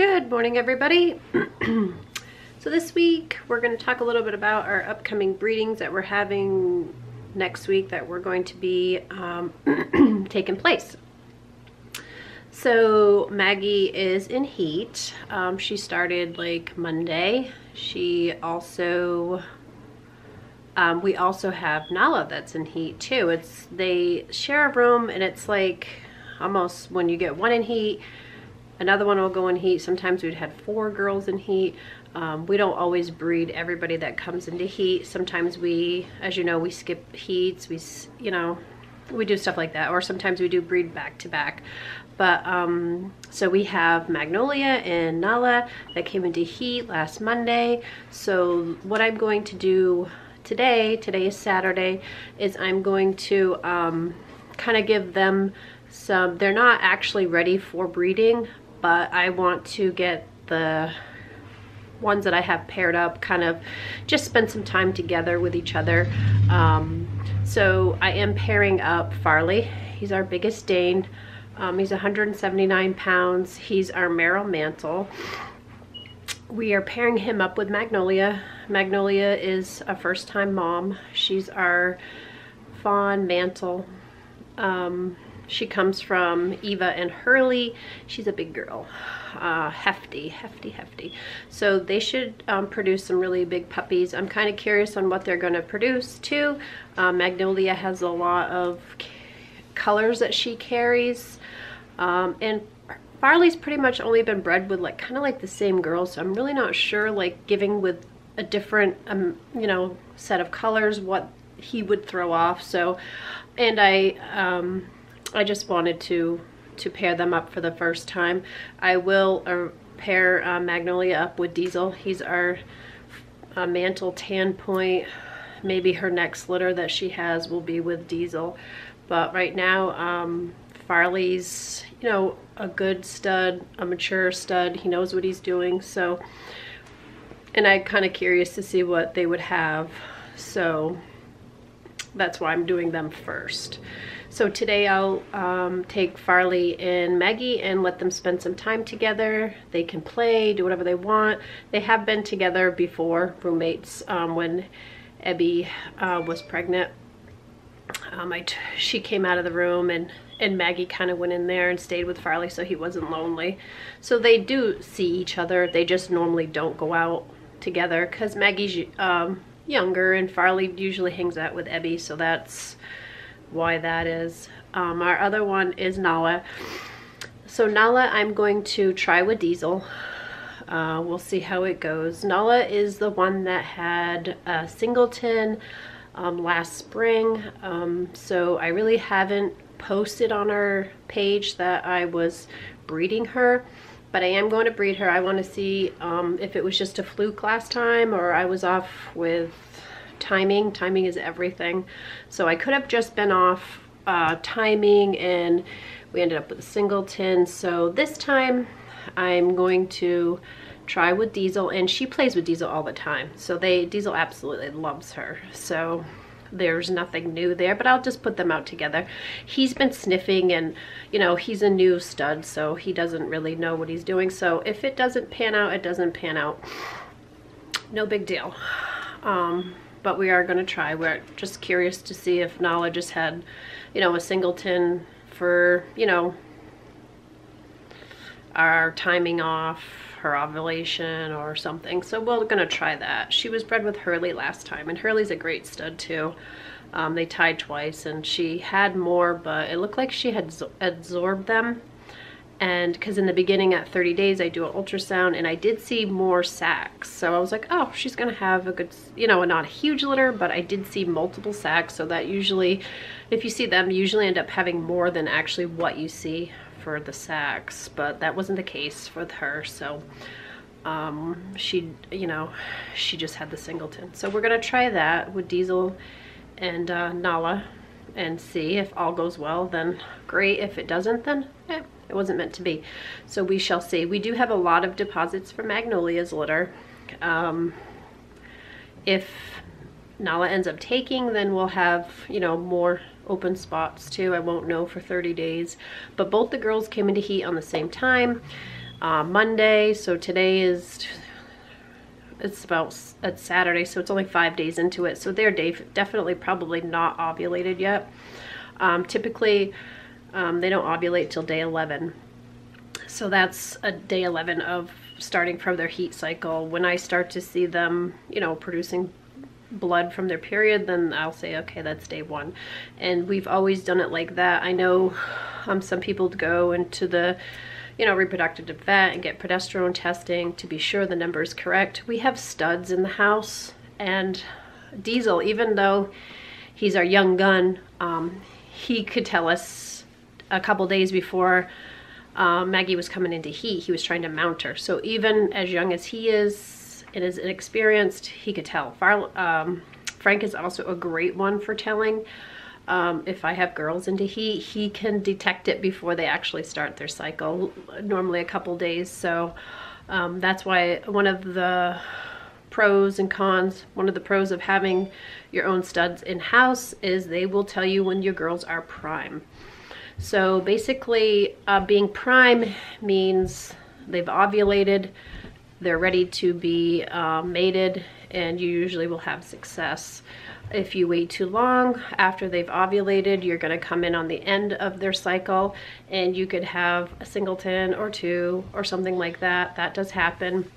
Good morning, everybody. so this week, we're going to talk a little bit about our upcoming breedings that we're having next week that we're going to be um, taking place. So Maggie is in heat. Um, she started like Monday. She also, um, we also have Nala that's in heat too. It's, they share a room and it's like almost when you get one in heat, Another one will go in heat. Sometimes we'd had four girls in heat. Um, we don't always breed everybody that comes into heat. Sometimes we, as you know, we skip heats. We, you know, we do stuff like that. Or sometimes we do breed back to back. But, um, so we have Magnolia and Nala that came into heat last Monday. So what I'm going to do today, today is Saturday, is I'm going to um, kind of give them some, they're not actually ready for breeding, but I want to get the ones that I have paired up kind of just spend some time together with each other. Um, so I am pairing up Farley. He's our biggest Dane. Um, he's 179 pounds. He's our Merle Mantle. We are pairing him up with Magnolia. Magnolia is a first-time mom. She's our fawn mantle. Um, she comes from Eva and Hurley. She's a big girl, uh, hefty, hefty, hefty. So they should um, produce some really big puppies. I'm kind of curious on what they're going to produce too. Uh, Magnolia has a lot of colors that she carries. Um, and Farley's pretty much only been bred with like kind of like the same girls. So I'm really not sure like giving with a different, um, you know, set of colors, what he would throw off. So, and I, um, I just wanted to to pair them up for the first time. I will uh, pair uh, Magnolia up with Diesel. He's our uh, mantle tan point. Maybe her next litter that she has will be with Diesel. But right now, um, Farley's, you know, a good stud, a mature stud. He knows what he's doing. So, and I'm kind of curious to see what they would have. So that's why I'm doing them first. So today I'll um, take Farley and Maggie and let them spend some time together. They can play, do whatever they want. They have been together before, roommates, um, when Ebby uh, was pregnant. Um, she came out of the room and, and Maggie kind of went in there and stayed with Farley so he wasn't lonely. So they do see each other. They just normally don't go out together because Maggie's um, younger and Farley usually hangs out with Ebby so that's why that is. Um, our other one is Nala. So Nala I'm going to try with Diesel. Uh, we'll see how it goes. Nala is the one that had a singleton um, last spring. Um, so I really haven't posted on our page that I was breeding her but I am going to breed her. I want to see um, if it was just a fluke last time or I was off with timing. Timing is everything. So I could have just been off uh, timing and we ended up with a singleton. So this time I'm going to try with Diesel and she plays with Diesel all the time. So they Diesel absolutely loves her. So there's nothing new there, but I'll just put them out together. He's been sniffing and, you know, he's a new stud, so he doesn't really know what he's doing. So if it doesn't pan out, it doesn't pan out. No big deal. Um, but we are going to try. We're just curious to see if Nala just had, you know, a singleton for, you know, our timing off, her ovulation or something. So we're going to try that. She was bred with Hurley last time, and Hurley's a great stud too. Um, they tied twice, and she had more, but it looked like she had absorbed them and because in the beginning at 30 days I do an ultrasound and I did see more sacs. So I was like oh she's gonna have a good you know not a huge litter but I did see multiple sacs. So that usually if you see them you usually end up having more than actually what you see for the sacs. But that wasn't the case with her. So um, she you know she just had the singleton. So we're gonna try that with Diesel and uh, Nala and see if all goes well. Then great. If it doesn't then eh, it wasn't meant to be. So we shall see. We do have a lot of deposits for Magnolia's litter. Um, if Nala ends up taking, then we'll have, you know, more open spots too. I won't know for 30 days. But both the girls came into heat on the same time. uh, Monday. So today is, it's about, it's Saturday, so it's only five days into it. So they're definitely probably not ovulated yet. Um, typically, um, they don't ovulate till day 11. So that's a day 11 of starting from their heat cycle. When I start to see them, you know, producing blood from their period, then I'll say, okay, that's day one. And we've always done it like that. I know um, some people go into the, you know, reproductive vet and get progesterone testing to be sure the number is correct. We have studs in the house and Diesel, even though he's our young gun, um, he could tell us a couple days before uh, Maggie was coming into heat, he was trying to mount her. So even as young as he is and as inexperienced, he could tell. Far, um, Frank is also a great one for telling. Um, if I have girls into heat, he can detect it before they actually start their cycle, normally a couple days. So um, that's why one of the pros and cons, one of the pros of having your own studs in-house is they will tell you when your girls are prime. So basically, uh, being prime means they've ovulated, they're ready to be uh, mated, and you usually will have success. If you wait too long after they've ovulated, you're going to come in on the end of their cycle and you could have a singleton or two or something like that. That does happen.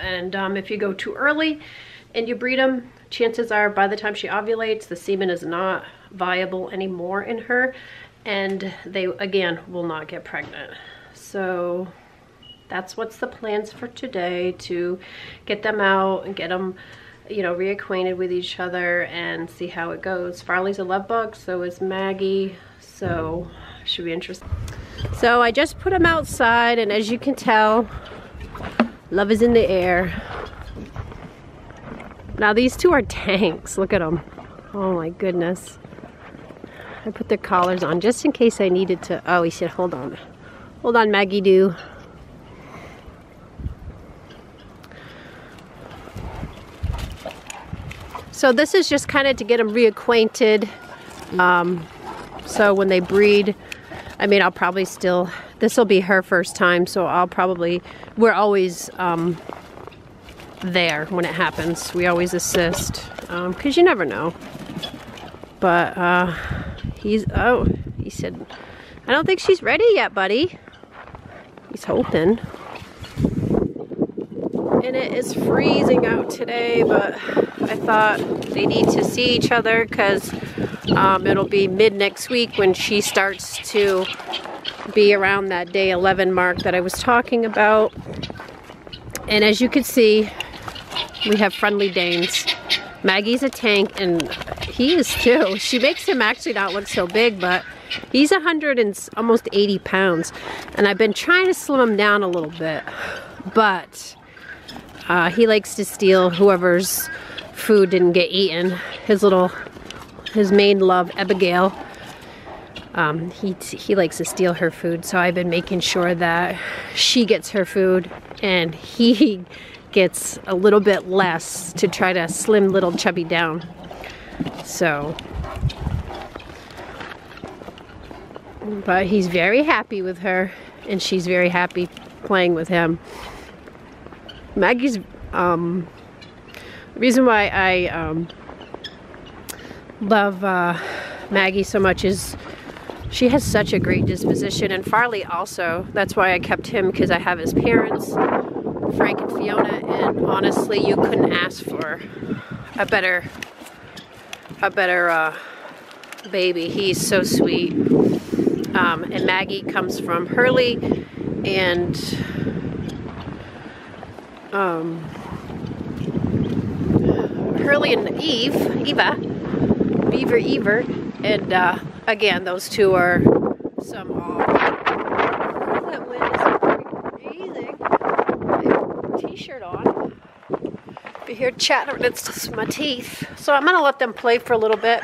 And um, if you go too early and you breed them, chances are by the time she ovulates, the semen is not viable anymore in her and they again will not get pregnant. So that's what's the plans for today to get them out and get them you know reacquainted with each other and see how it goes. Farley's a love bug so is Maggie so should be interesting so I just put them outside and as you can tell love is in the air. Now these two are tanks. Look at them oh my goodness I put their collars on just in case I needed to. Oh, he said, hold on. Hold on, Maggie Doo. So this is just kind of to get them reacquainted. Um, so when they breed, I mean, I'll probably still, this will be her first time, so I'll probably, we're always um, there when it happens. We always assist, because um, you never know. But, uh, He's, oh, he said, I don't think she's ready yet, buddy. He's hoping. And it is freezing out today, but I thought they need to see each other because um, it'll be mid next week when she starts to be around that day 11 mark that I was talking about. And as you can see, we have friendly Danes. Maggie's a tank and he is too. She makes him actually not look so big, but he's 100 and almost 80 pounds. And I've been trying to slim him down a little bit, but uh, he likes to steal whoever's food didn't get eaten. His little, his main love, Abigail, um, he, he likes to steal her food. So I've been making sure that she gets her food and he gets a little bit less to try to slim little chubby down. So, but he's very happy with her and she's very happy playing with him. Maggie's, um, the reason why I um, love uh, Maggie so much is she has such a great disposition and Farley also. That's why I kept him because I have his parents Frank and Fiona, and honestly, you couldn't ask for a better, a better uh, baby. He's so sweet. Um, and Maggie comes from Hurley, and um, Hurley and Eve, Eva, Beaver Ever, and uh, again, those two are some t-shirt on. Be here chattering, it's just my teeth. So I'm gonna let them play for a little bit.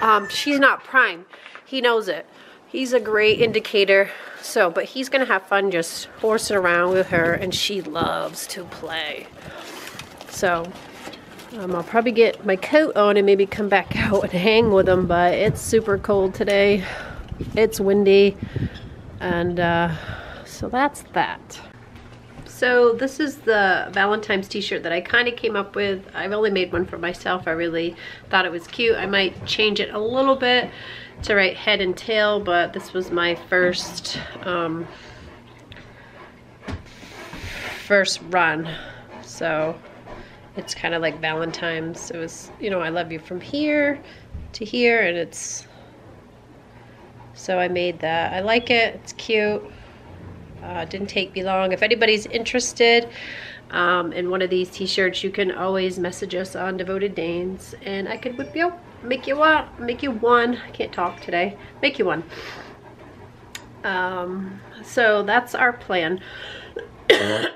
Um, she's not prime. He knows it. He's a great indicator. So, but he's gonna have fun just horsing around with her and she loves to play. So, um, I'll probably get my coat on and maybe come back out and hang with them, but it's super cold today. It's windy and uh, So that's that. So this is the Valentine's t-shirt that I kind of came up with. I've only made one for myself. I really thought it was cute. I might change it a little bit to write head and tail, but this was my first um, first run. So it's kind of like Valentine's. It was, you know, I love you from here to here and it's, so I made that. I like it, it's cute. Uh, didn't take me long. If anybody's interested um, in one of these t-shirts, you can always message us on Devoted Danes and I could whip you make you one, make you one. I can't talk today. Make you one. Um, so that's our plan.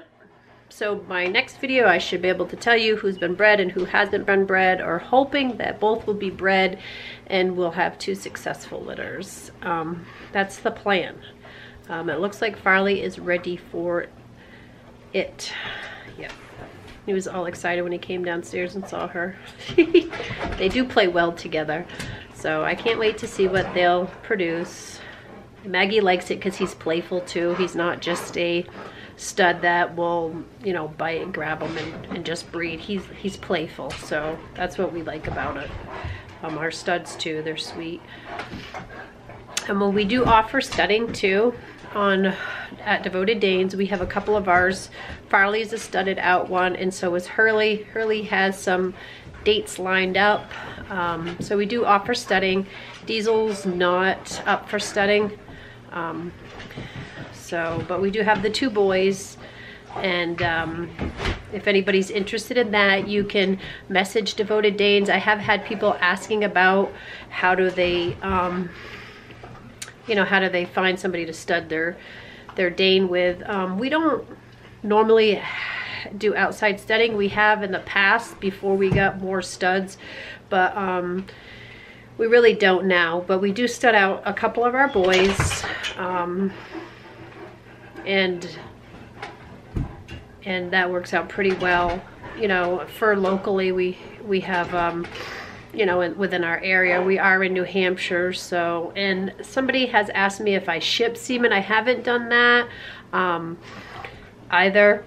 so my next video I should be able to tell you who's been bred and who hasn't been bred or hoping that both will be bred and we'll have two successful litters. Um, that's the plan. Um, it looks like Farley is ready for it. Yep. He was all excited when he came downstairs and saw her. they do play well together. So I can't wait to see what they'll produce. Maggie likes it because he's playful too. He's not just a stud that will, you know, bite and grab them and, and just breed. He's, he's playful, so that's what we like about it. Um, our studs too, they're sweet. And when we do offer studding too, on at Devoted Danes, we have a couple of ours. Farley's a studded out one, and so is Hurley. Hurley has some dates lined up. Um, so we do offer studding. Diesel's not up for studding. Um, so, but we do have the two boys and um, if anybody's interested in that you can message devoted danes i have had people asking about how do they um, you know how do they find somebody to stud their their dane with? Um, we don't normally do outside studding we have in the past before we got more studs but um, we really don't now. But we do stud out a couple of our boys um, and and that works out pretty well. You know, for locally, we we have um, you know, within our area. We are in New Hampshire, so, and somebody has asked me if I ship semen. I haven't done that um, either.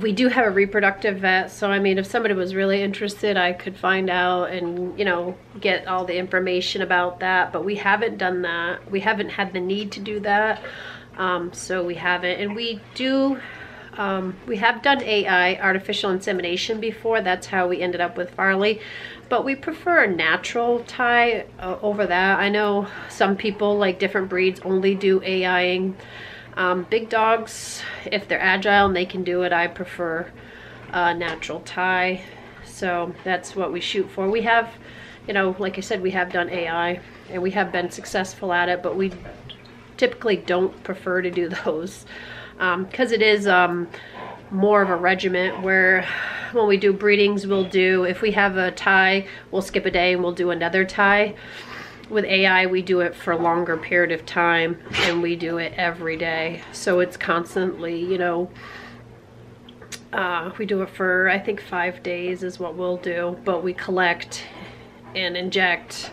We do have a reproductive vet, so I mean, if somebody was really interested, I could find out and, you know, get all the information about that, but we haven't done that. We haven't had the need to do that um, so we haven't and we do um, we have done AI artificial insemination before that's how we ended up with Farley but we prefer a natural tie uh, over that. I know some people like different breeds only do AIing um, big dogs if they're agile and they can do it I prefer a natural tie. So that's what we shoot for. We have you know like I said we have done AI and we have been successful at it but we typically don't prefer to do those because um, it is um, more of a regiment where when we do breedings we'll do if we have a tie we'll skip a day and we'll do another tie with AI we do it for a longer period of time and we do it every day so it's constantly you know uh, we do it for I think five days is what we'll do but we collect and inject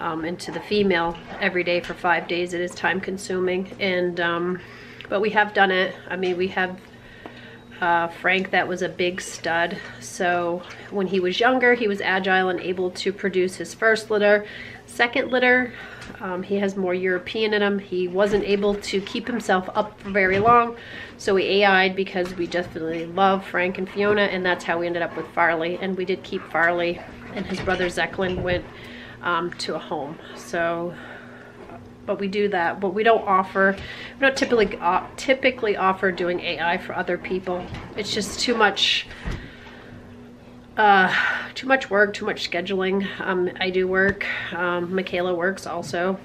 um, into the female every day for five days. It is time consuming and um, but we have done it. I mean we have uh, Frank that was a big stud so when he was younger he was agile and able to produce his first litter. Second litter um, he has more European in him. He wasn't able to keep himself up for very long so we AI'd because we definitely love Frank and Fiona and that's how we ended up with Farley and we did keep Farley and his brother Zeklin went um, to a home. So, but we do that, but we don't offer, we don't typically, uh, typically offer doing AI for other people. It's just too much, uh, too much work, too much scheduling. Um, I do work, um, Michaela works also.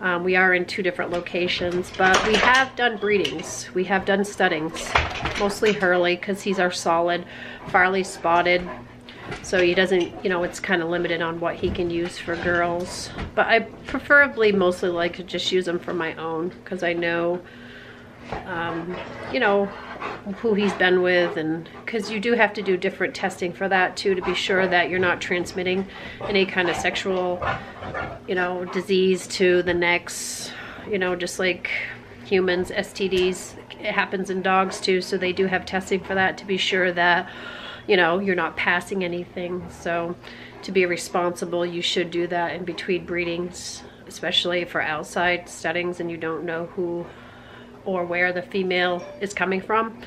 Um, we are in two different locations, but we have done breedings. We have done studdings, mostly Hurley because he's our solid. Farley spotted, so he doesn't, you know, it's kind of limited on what he can use for girls. But I preferably mostly like to just use them for my own because I know, um, you know, who he's been with and because you do have to do different testing for that too to be sure that you're not transmitting any kind of sexual, you know, disease to the next, you know, just like humans, STDs. It happens in dogs too, so they do have testing for that to be sure that, you know, you're not passing anything. So to be responsible, you should do that in between breedings, especially for outside settings and you don't know who or where the female is coming from.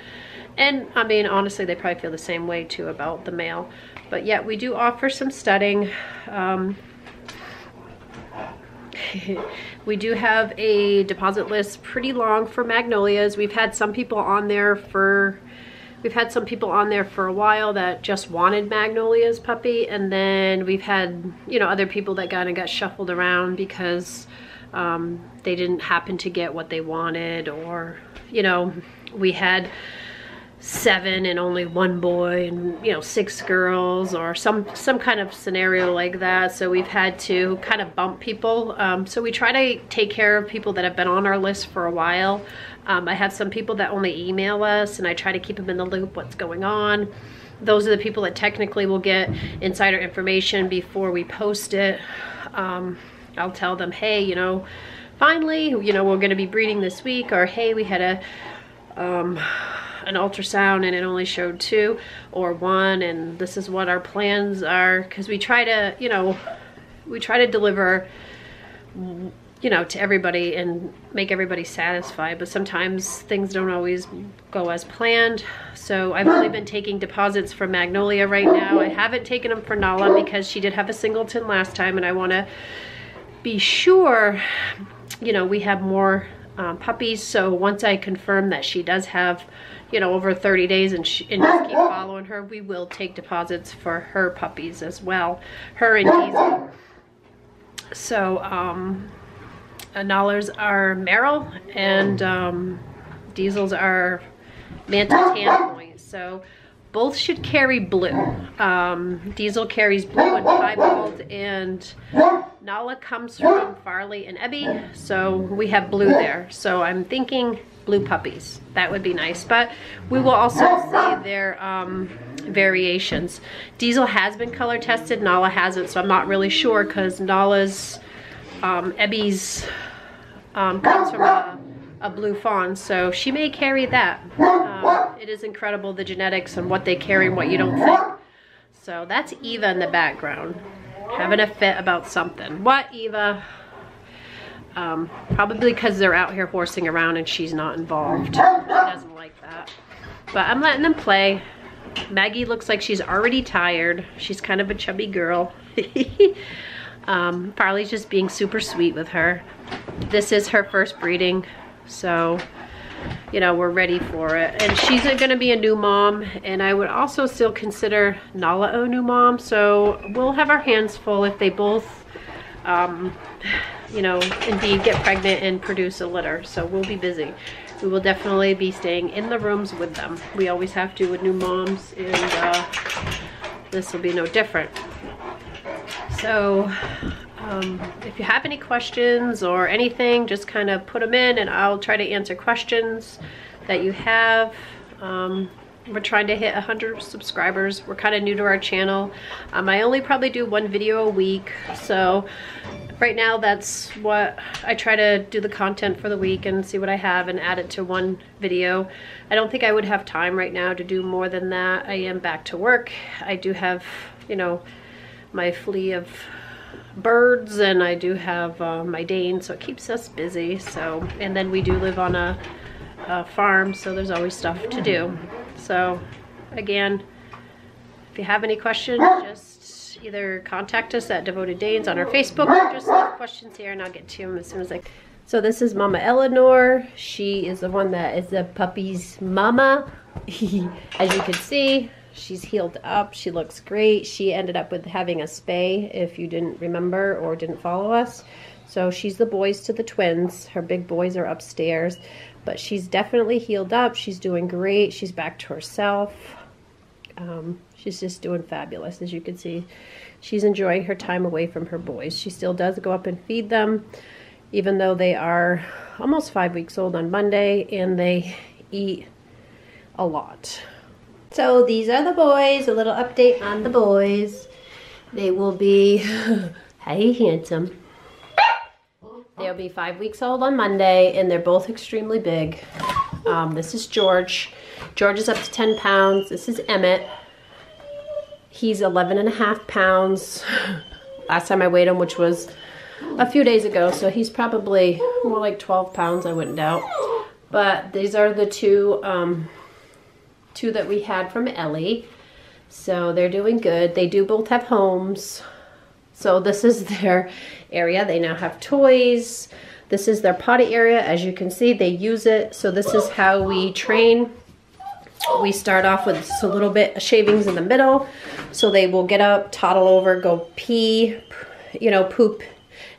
And I mean, honestly, they probably feel the same way too about the male. But yet we do offer some studding. Um, we do have a deposit list pretty long for magnolias. We've had some people on there for we've had some people on there for a while that just wanted magnolias puppy and then we've had you know other people that kind of got shuffled around because um, they didn't happen to get what they wanted or you know we had seven and only one boy and you know six girls or some some kind of scenario like that. So we've had to kind of bump people. Um, so we try to take care of people that have been on our list for a while. Um, I have some people that only email us and I try to keep them in the loop what's going on. Those are the people that technically will get insider information before we post it. Um, I'll tell them hey you know finally you know we're going to be breeding this week or hey we had a um, an ultrasound and it only showed two or one and this is what our plans are because we try to you know we try to deliver you know to everybody and make everybody satisfied but sometimes things don't always go as planned. So I've only been taking deposits for Magnolia right now. I haven't taken them for Nala because she did have a singleton last time and I want to be sure you know we have more um, puppies. So once I confirm that she does have you know, over 30 days and, she, and just keep following her, we will take deposits for her puppies as well. Her and Diesel. So, um, Nala's are Merle and um, Diesel's are Mantle Tan Point. So both should carry blue. Um, Diesel carries blue and piebald, and Nala comes from Farley and Ebby, so we have blue there. So I'm thinking blue puppies. That would be nice. But we will also see their um, variations. Diesel has been color tested, Nala hasn't, so I'm not really sure because Nala's, um, Ebby's um, comes from a a blue fawn, so she may carry that. Um, it is incredible the genetics and what they carry and what you don't think. So that's Eva in the background, having a fit about something. What, Eva? Um, probably because they're out here horsing around and she's not involved. She doesn't like that. But I'm letting them play. Maggie looks like she's already tired. She's kind of a chubby girl. um, Farley's just being super sweet with her. This is her first breeding. So, you know, we're ready for it. And she's gonna be a new mom, and I would also still consider Nala a new mom. So we'll have our hands full if they both, um, you know, indeed get pregnant and produce a litter. So we'll be busy. We will definitely be staying in the rooms with them. We always have to with new moms, and uh, this will be no different. So um, if you have any questions or anything, just kind of put them in and I'll try to answer questions that you have. Um, we're trying to hit 100 subscribers. We're kind of new to our channel. Um, I only probably do one video a week. So right now that's what I try to do the content for the week and see what I have and add it to one video. I don't think I would have time right now to do more than that. I am back to work. I do have, you know, my flea of birds and I do have uh, my Dane, so it keeps us busy. So, and then we do live on a, a farm, so there's always stuff to do. So again, if you have any questions, just either contact us at Devoted Danes on our Facebook or just leave questions here and I'll get to them as soon as I. So this is Mama Eleanor. She is the one that is the puppy's mama. as you can see, She's healed up. She looks great. She ended up with having a spay, if you didn't remember or didn't follow us. So she's the boys to the twins. Her big boys are upstairs. But she's definitely healed up. She's doing great. She's back to herself. Um, she's just doing fabulous, as you can see. She's enjoying her time away from her boys. She still does go up and feed them, even though they are almost five weeks old on Monday, and they eat a lot. So these are the boys, a little update on the boys. They will be, hey handsome. They They'll be five weeks old on Monday, and they're both extremely big. Um, this is George. George is up to 10 pounds. This is Emmett. He's 11 and a half pounds. Last time I weighed him, which was a few days ago, so he's probably more like 12 pounds, I wouldn't doubt. But these are the two, um, two that we had from Ellie. So they're doing good. They do both have homes. So this is their area. They now have toys. This is their potty area. As you can see, they use it. So this is how we train. We start off with just a little bit of shavings in the middle. So they will get up, toddle over, go pee, you know, poop.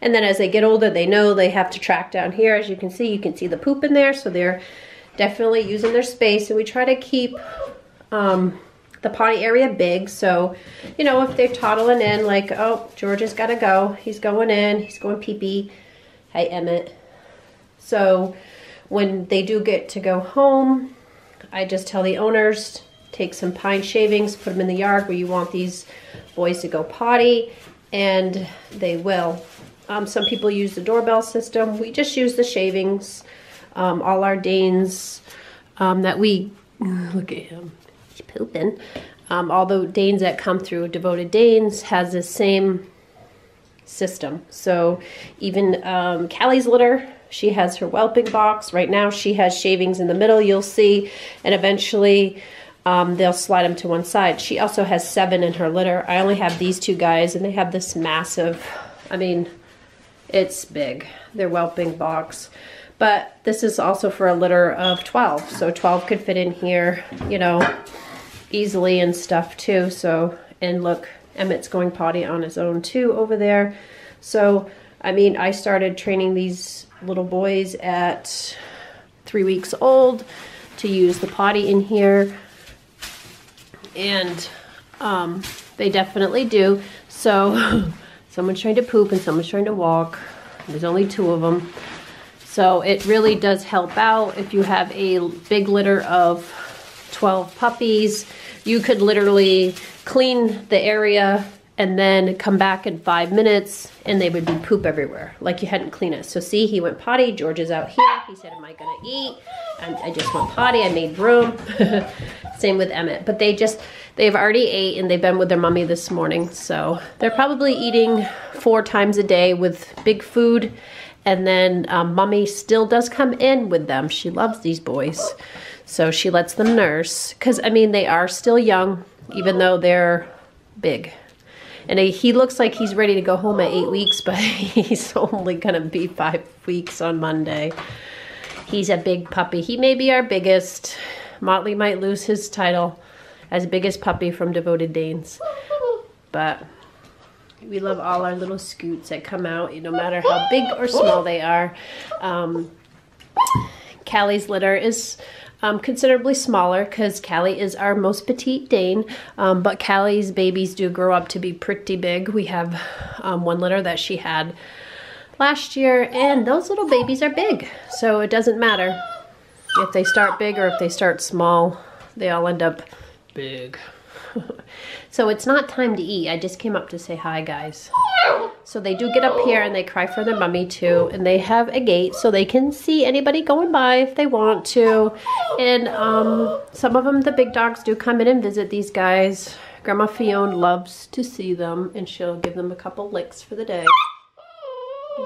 And then as they get older, they know they have to track down here. As you can see, you can see the poop in there. So they're definitely using their space. And we try to keep um, the potty area big. So, you know, if they're toddling in like, oh, George has got to go. He's going in. He's going pee-pee. Hey, Emmett. So when they do get to go home, I just tell the owners, take some pine shavings, put them in the yard where you want these boys to go potty, and they will. Um, some people use the doorbell system. We just use the shavings. Um, all our Danes um, that we, look at him, he's pooping. Um, all the Danes that come through Devoted Danes has the same system. So even um, Callie's litter, she has her whelping box. Right now she has shavings in the middle, you'll see, and eventually um, they'll slide them to one side. She also has seven in her litter. I only have these two guys, and they have this massive, I mean, it's big, their whelping box. But this is also for a litter of 12, so 12 could fit in here, you know, easily and stuff too. So, and look, Emmett's going potty on his own too over there. So, I mean, I started training these little boys at three weeks old to use the potty in here. And um, they definitely do. So someone's trying to poop and someone's trying to walk. There's only two of them. So it really does help out if you have a big litter of 12 puppies. You could literally clean the area and then come back in five minutes and they would be poop everywhere like you hadn't cleaned it. So see he went potty george is out here. He said am i gonna eat? I just went potty i made room. Same with emmett. But they just they've already ate and they've been with their mummy this morning. So they're probably eating four times a day with big food. And then um, mummy still does come in with them. She loves these boys. So she lets them nurse. Because i mean they are still young even though they're big. And he looks like he's ready to go home at eight weeks, but he's only gonna be five weeks on Monday. He's a big puppy. He may be our biggest. Motley might lose his title as biggest puppy from Devoted Danes. But we love all our little scoots that come out, no matter how big or small they are. Um, Callie's litter is um, considerably smaller because Callie is our most petite Dane, um, but Callie's babies do grow up to be pretty big. We have um, one litter that she had last year, and those little babies are big, so it doesn't matter if they start big or if they start small, they all end up big. so it's not time to eat. I just came up to say hi, guys. So they do get up here and they cry for their mummy too. And they have a gate so they can see anybody going by if they want to. And um, some of them, the big dogs, do come in and visit these guys. Grandma Fiona loves to see them and she'll give them a couple licks for the day.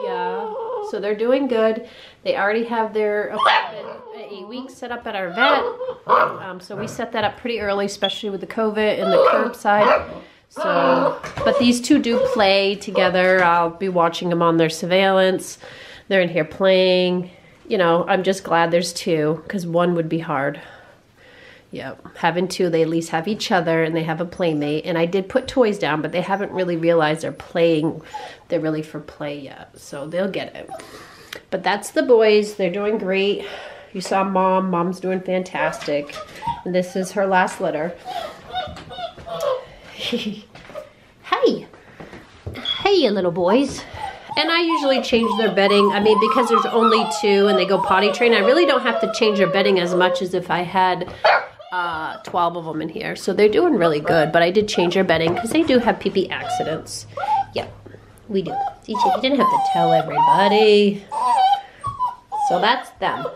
Yeah, so they're doing good. They already have their appointment eight weeks set up at our vet. Um, so we set that up pretty early, especially with the COVID and the curbside. So, but these two do play together. I'll be watching them on their surveillance. They're in here playing. You know, I'm just glad there's two because one would be hard. Yep, having two, they at least have each other and they have a playmate. And I did put toys down, but they haven't really realized they're playing, they're really for play yet. So they'll get it. But that's the boys. They're doing great. You saw mom. Mom's doing fantastic. And this is her last litter. hey. Hey, you little boys. And I usually change their bedding. I mean, because there's only two and they go potty train, I really don't have to change their bedding as much as if I had uh, 12 of them in here. So they're doing really good. But I did change their bedding because they do have pee-pee accidents. Yep. We do. You didn't have to tell everybody. So that's them.